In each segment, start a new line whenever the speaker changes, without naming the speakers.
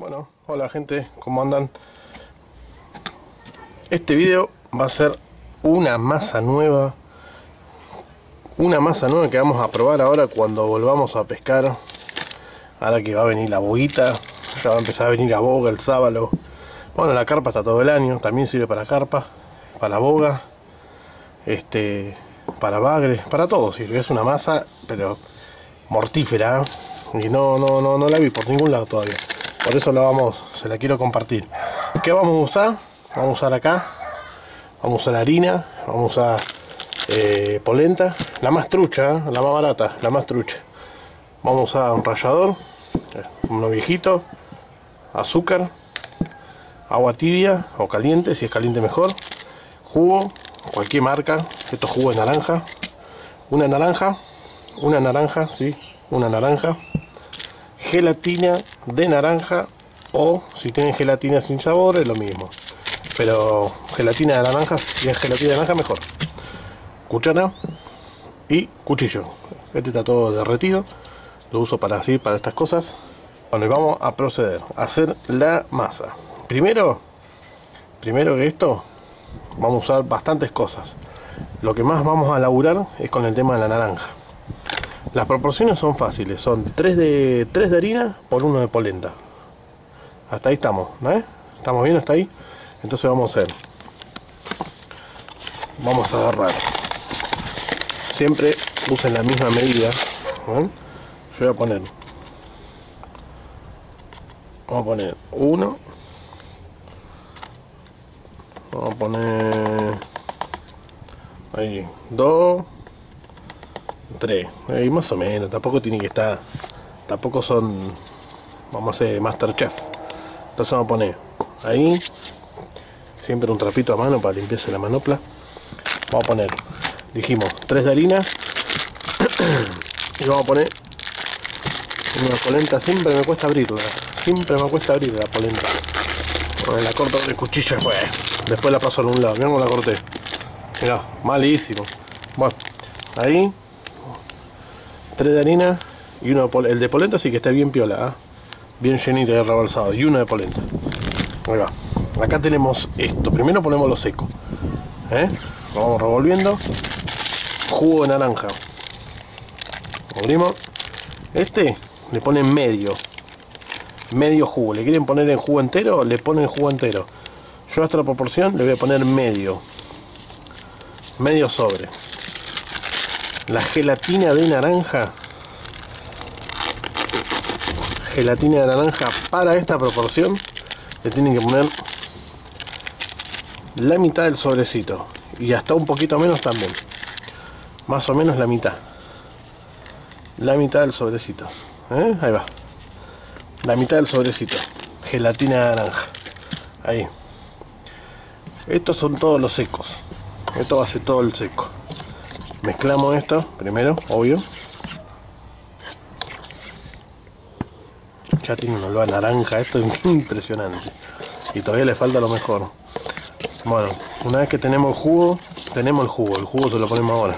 Bueno, hola gente, ¿cómo andan? Este video va a ser una masa nueva Una masa nueva que vamos a probar ahora cuando volvamos a pescar Ahora que va a venir la boguita Ya va a empezar a venir la boga, el sábalo Bueno, la carpa está todo el año, también sirve para carpa Para boga Este, para bagre, para todo sirve Es una masa, pero mortífera ¿eh? Y no, no, no, no la vi por ningún lado todavía por eso la vamos, se la quiero compartir. ¿Qué vamos a usar? Vamos a usar acá, vamos a usar harina, vamos a eh, polenta, la más trucha, ¿eh? la más barata, la más trucha. Vamos a usar un rallador, eh, uno viejito, azúcar, agua tibia o caliente, si es caliente mejor, jugo, cualquier marca, esto es jugo de naranja, una naranja, una naranja, sí, una naranja, gelatina de naranja o si tienen gelatina sin sabor es lo mismo. Pero gelatina de naranja si es gelatina de naranja mejor. Cuchara y cuchillo. Este está todo derretido. Lo uso para así para estas cosas. Bueno y vamos a proceder a hacer la masa. Primero primero que esto vamos a usar bastantes cosas. Lo que más vamos a laburar es con el tema de la naranja las proporciones son fáciles, son 3 de, 3 de harina por 1 de polenta. Hasta ahí estamos, ¿no? ¿Estamos bien hasta ahí? Entonces vamos a hacer. Vamos a agarrar. Siempre usen la misma medida. Yo voy a poner. Vamos a poner 1. Vamos a poner. Ahí, 2 3 y más o menos tampoco tiene que estar tampoco son vamos a hacer masterchef. Entonces vamos a poner ahí siempre un trapito a mano para limpiarse la manopla. Vamos a poner dijimos 3 de harina. Y vamos a poner una polenta. Siempre me cuesta abrirla siempre me cuesta abrir la polenta. La corto con el cuchillo después después la paso a un lado. Mirá cómo la corté. Mirá malísimo. Bueno ahí 3 de harina y uno de el de polenta sí que está bien piola, ¿ah? bien llenito de rebalsado y uno de polenta. Acá tenemos esto. Primero ponemos lo seco. ¿eh? Lo vamos revolviendo. Jugo de naranja. Abrimos. Este le ponen medio. Medio jugo. ¿Le quieren poner en jugo entero? Le ponen jugo entero. Yo a esta proporción le voy a poner medio. Medio sobre la gelatina de naranja. Gelatina de naranja para esta proporción. Le tienen que poner la mitad del sobrecito. Y hasta un poquito menos también. Más o menos la mitad. La mitad del sobrecito. ¿eh? ahí va. La mitad del sobrecito. Gelatina de naranja. Ahí. Estos son todos los secos. Esto va a ser todo el seco mezclamos esto primero, obvio. Ya tiene un olor a naranja, esto es impresionante. Y todavía le falta lo mejor. Bueno, una vez que tenemos el jugo tenemos el jugo, el jugo se lo ponemos ahora.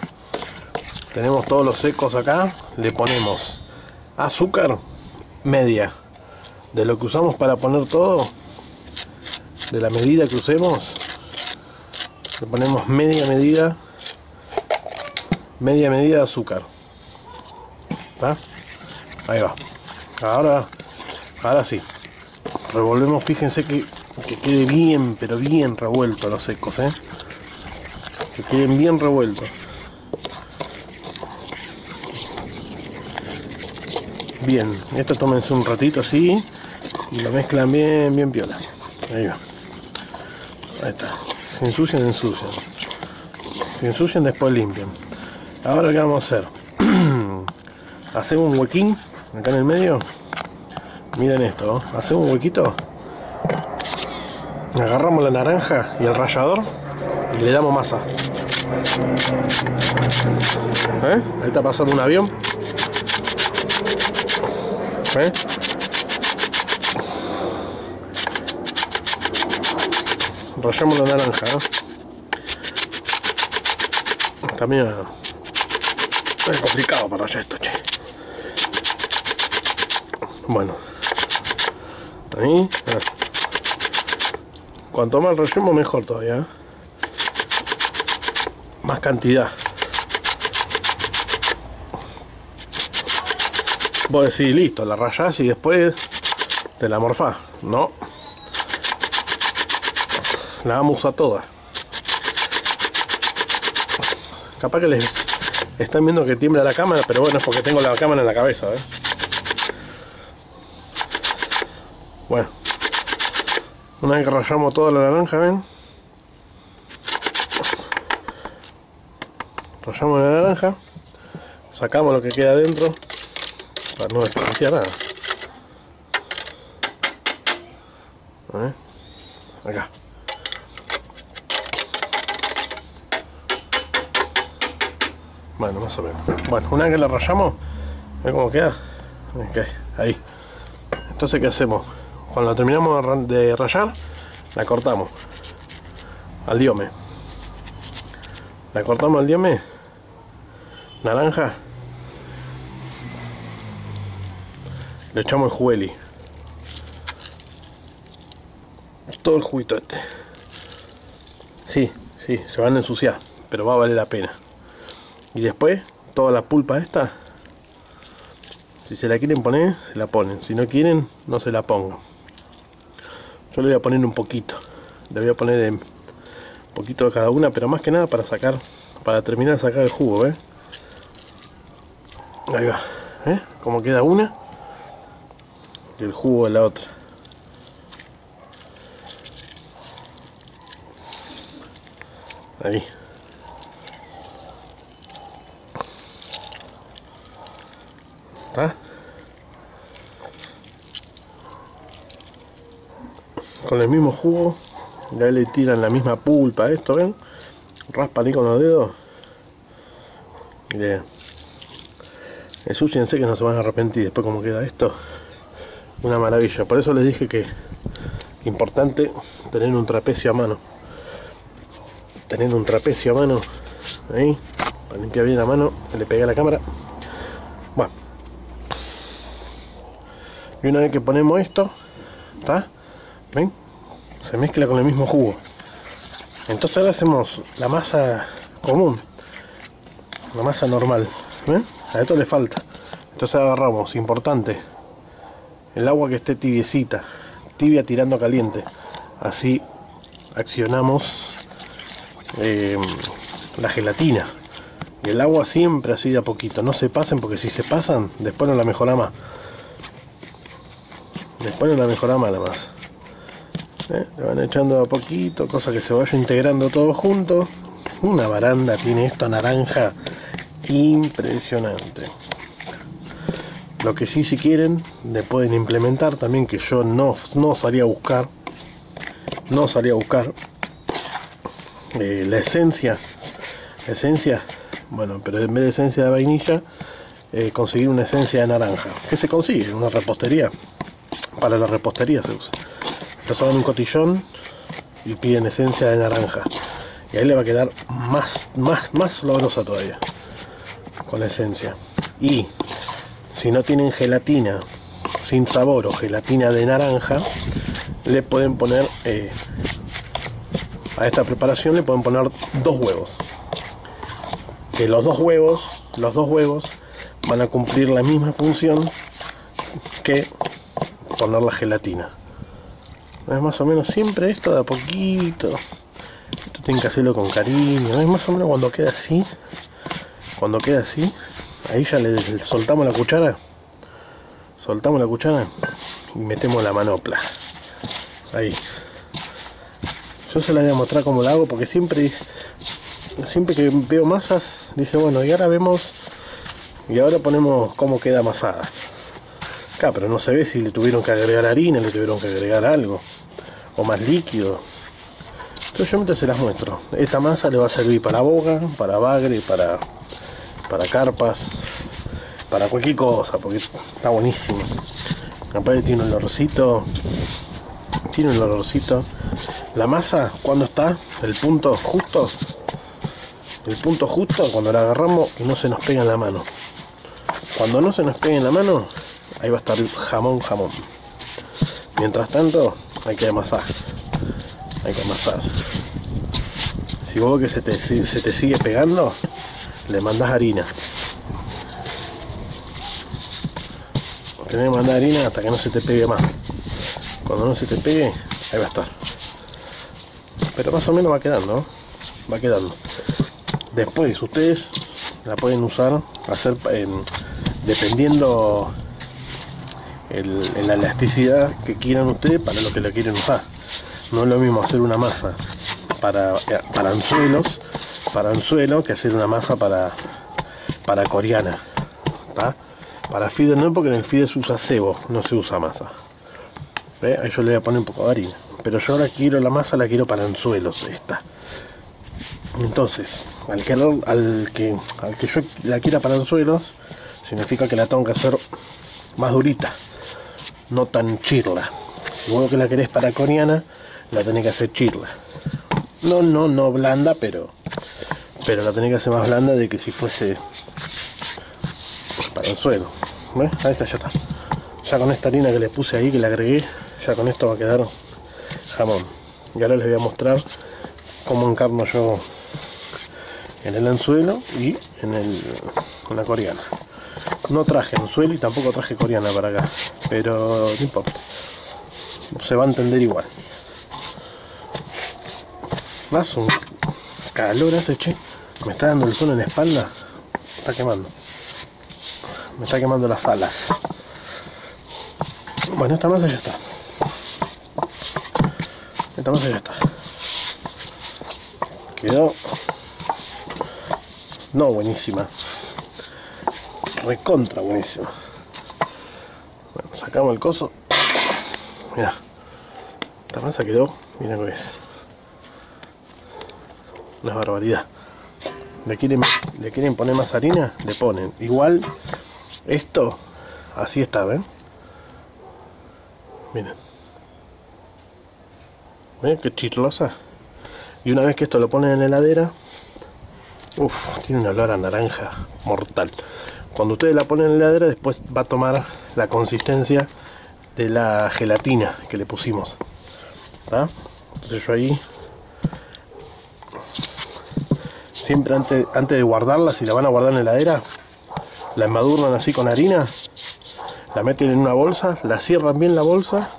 Tenemos todos los secos acá le ponemos azúcar media. De lo que usamos para poner todo de la medida que usemos le ponemos media medida media medida de azúcar. Ahí va. Ahora ahora sí. Revolvemos fíjense que, que quede bien pero bien revuelto los secos ¿eh? que queden bien revueltos. Bien esto tómense un ratito así y lo mezclan bien bien piola. Ahí va. Ahí está. Se ensucian ensucian. Se ensucian después limpian ahora qué vamos a hacer hacemos un huequín acá en el medio miren esto hacemos un huequito agarramos la naranja y el rallador y le damos masa ¿Eh? ahí está pasando un avión ¿Eh? rayamos la naranja ¿eh? también es complicado para allá esto, che. Bueno. Ahí. Cuanto más relleno mejor todavía. ¿eh? Más cantidad. Vos decís, listo, la rayás y después te la morfás. No. La vamos a toda. Capaz que les están viendo que tiembla la cámara, pero bueno, es porque tengo la cámara en la cabeza. ¿eh? Bueno. Una vez que rayamos toda la naranja, ¿ven? Rayamos la naranja. Sacamos lo que queda adentro. Para no desperdiciar nada. Acá. Bueno, más o menos. Bueno, una vez que la rayamos, ¿ve cómo queda? Ok, ahí. Entonces, ¿qué hacemos? Cuando la terminamos de rayar, la cortamos al diome. La cortamos al diome. Naranja. Le echamos el jueli. Todo el juguito este. Sí, sí, se van a ensuciar, pero va a valer la pena. Y después, toda la pulpa esta, si se la quieren poner, se la ponen. Si no quieren, no se la pongan. Yo le voy a poner un poquito. Le voy a poner un poquito de cada una, pero más que nada para sacar, para terminar de sacar el jugo, ¿ves? Ahí va, ¿eh? Como queda una y el jugo de la otra. Ahí. ¿Está? con el mismo jugo ya le tiran la misma pulpa esto ven raspan ahí con los dedos. Y le que no se van a arrepentir después como queda esto. Una maravilla. Por eso les dije que importante tener un trapecio a mano. Tener un trapecio a mano ahí para limpiar bien la mano le pegué a la cámara. Bueno y una vez que ponemos esto está ven se mezcla con el mismo jugo. Entonces ahora hacemos la masa común la masa normal a esto le falta. Entonces agarramos importante el agua que esté tibiecita tibia tirando caliente. Así accionamos eh, la gelatina. Y el agua siempre así de a poquito. No se pasen porque si se pasan después no la mejora más después la mejora más la masa ¿eh? le van echando a poquito, cosa que se vaya integrando todo junto. Una baranda tiene esto naranja impresionante. Lo que sí, si quieren, le pueden implementar también, que yo no, no salía a buscar, no salía a buscar eh, la esencia, esencia, bueno, pero en vez de esencia de vainilla, eh, conseguir una esencia de naranja, que se consigue en una repostería, para la repostería se usa. Pasaban un cotillón y piden esencia de naranja. Y ahí le va a quedar más más más olorosa todavía con la esencia. Y si no tienen gelatina sin sabor o gelatina de naranja le pueden poner eh, a esta preparación le pueden poner dos huevos. Que los dos huevos los dos huevos van a cumplir la misma función que poner la gelatina. Es más o menos siempre esto de a poquito. Esto tienen que hacerlo con cariño. Es más o menos cuando queda así cuando queda así ahí ya le soltamos la cuchara soltamos la cuchara y metemos la manopla. Ahí. Yo se la voy a mostrar cómo la hago porque siempre siempre que veo masas dice bueno y ahora vemos y ahora ponemos cómo queda amasada pero no se ve si le tuvieron que agregar harina, le tuvieron que agregar algo, o más líquido. Entonces yo mientras se las muestro. Esta masa le va a servir para boga, para bagre, para, para carpas, para cualquier cosa, porque está buenísimo. Aparte tiene un olorcito, tiene un olorcito. La masa, cuando está, el punto justo, el punto justo cuando la agarramos y no se nos pega en la mano. Cuando no se nos pega en la mano, ahí va a estar jamón jamón Mientras tanto, hay que amasar. Hay que amasar. Si vos que se te, se te sigue pegando, le mandas harina. Tenés que mandar harina hasta que no se te pegue más. Cuando no se te pegue, ahí va a estar. Pero más o menos va quedando, Va quedando. Después ustedes la pueden usar, hacer dependiendo en la elasticidad que quieran ustedes para lo que la quieren usar. No es lo mismo hacer una masa para, para anzuelos, para anzuelo, que hacer una masa para, para coreana. Para fide no, porque en el fide se usa cebo, no se usa masa. Ahí yo le voy a poner un poco de harina. Pero yo ahora quiero la masa, la quiero para anzuelos, esta. Entonces, al que, al que, al que yo la quiera para anzuelos, significa que la tengo que hacer más durita no tan chirla. Vos que la querés para coreana, la tenés que hacer chirla. No, no, no blanda, pero pero la tenés que hacer más blanda de que si fuese para el suelo. Ahí está, ya está. Ya con esta harina que le puse ahí, que le agregué, ya con esto va a quedar jamón. Y ahora les voy a mostrar cómo encarno yo en el anzuelo y en, el, en la coreana. No traje anzuelo y tampoco traje coreana para acá, pero no importa. Se va a entender igual. Más un calor hace, che. Me está dando el sol en la espalda. Está quemando. Me está quemando las alas. Bueno, esta masa ya está. Esta masa ya está. Quedó. No, buenísima recontra buenísimo. Bueno, sacamos el coso. Mira, esta masa quedó, mira lo que es. Una barbaridad. Le quieren, le quieren poner más harina, le ponen. Igual, esto, así está, ¿ven? Miren. ¿Ven qué chirlosa? Y una vez que esto lo ponen en la heladera, uff, tiene un olor a naranja mortal. Cuando ustedes la ponen en la heladera, después va a tomar la consistencia de la gelatina que le pusimos. Entonces yo ahí, siempre antes, antes de guardarla, si la van a guardar en la heladera, la embadurnan así con harina, la meten en una bolsa, la cierran bien la bolsa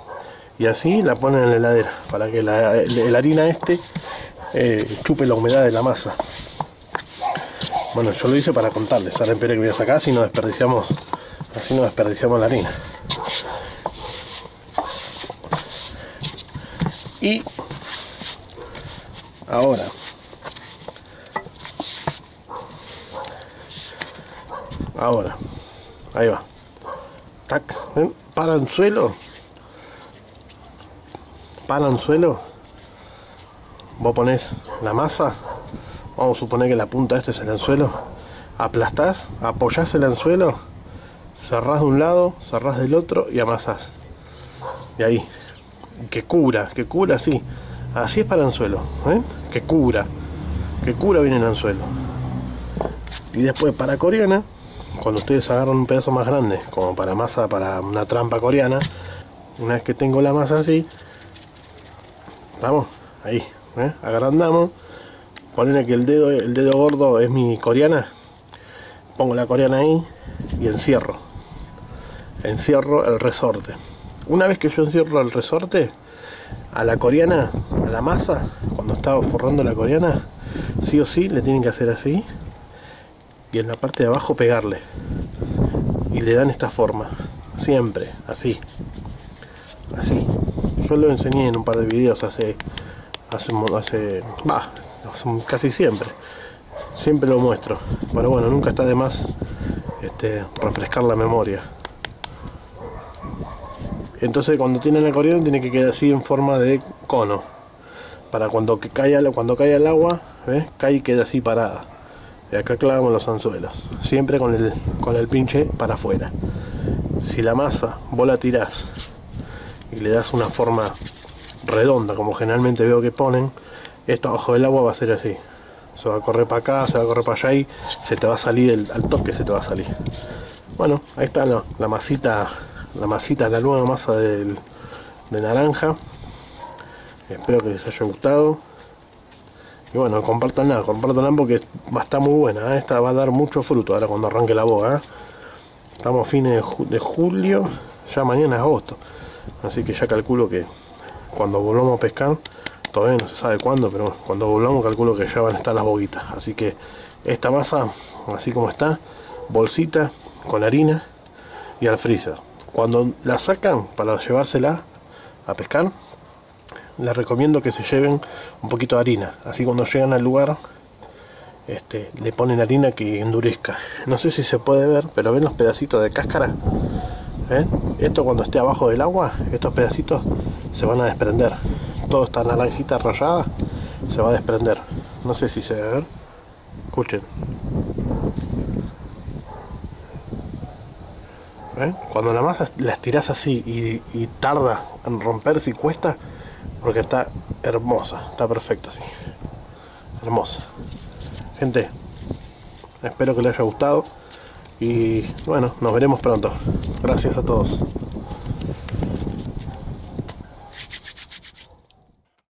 y así la ponen en la heladera para que la, harina este eh, chupe la humedad de la masa. Bueno, yo lo hice para contarles. Ahora espere que voy a sacar así no desperdiciamos, así no desperdiciamos la harina. Y ahora ahora ahí va. Tac para el suelo para el suelo vos pones la masa vamos a suponer que la punta este es el anzuelo. Aplastás, apoyás el anzuelo cerrás de un lado, cerrás del otro y amasás. Y ahí. Que cura, que cura así. Así es para el anzuelo ¿eh? que cura que cura bien el anzuelo. Y después para coreana cuando ustedes agarran un pedazo más grande como para masa para una trampa coreana una vez que tengo la masa así vamos ahí ¿eh? Ponen que el dedo, el dedo gordo es mi coreana, pongo la coreana ahí y encierro. Encierro el resorte. Una vez que yo encierro el resorte, a la coreana, a la masa, cuando está forrando la coreana, sí o sí le tienen que hacer así y en la parte de abajo pegarle. Y le dan esta forma, siempre, así. Así. Yo lo enseñé en un par de videos hace hace, hace casi siempre. Siempre lo muestro. Pero bueno, nunca está de más este, refrescar la memoria. Entonces cuando tiene la corriente tiene que quedar así en forma de cono. Para cuando caiga, cuando caiga el agua, ¿ves? cae y queda así parada. Y acá clavamos los anzuelos. Siempre con el, con el pinche para afuera. Si la masa vos la tirás y le das una forma redonda, como generalmente veo que ponen, esto abajo del agua va a ser así se va a correr para acá, se va a correr para allá y se te va a salir el, al toque se te va a salir bueno, ahí está la, masita la masita, la nueva masa del, de naranja. Espero que les haya gustado. Y bueno, compartanla, compartanla porque va a estar muy buena. ¿eh? Esta va a dar mucho fruto ahora cuando arranque la boga. ¿eh? Estamos fines de, de julio, ya mañana es agosto. Así que ya calculo que cuando volvamos a pescar, no se sabe cuándo, pero cuando volvamos calculo que ya van a estar las boguitas. Así que esta masa, así como está, bolsita con harina y al freezer. Cuando la sacan para llevársela a pescar, les recomiendo que se lleven un poquito de harina. Así cuando llegan al lugar, este, le ponen harina que endurezca. No sé si se puede ver, pero ven los pedacitos de cáscara. ¿Eh? Esto cuando esté abajo del agua, estos pedacitos se van a desprender. Esta naranjita rayada se va a desprender. No sé si se ve ver. Escuchen. ¿Eh? Cuando la masa la estiras así y, y tarda en romperse y cuesta, porque está hermosa, está perfecta así. Hermosa. Gente, espero que les haya gustado y bueno, nos veremos pronto. Gracias a todos.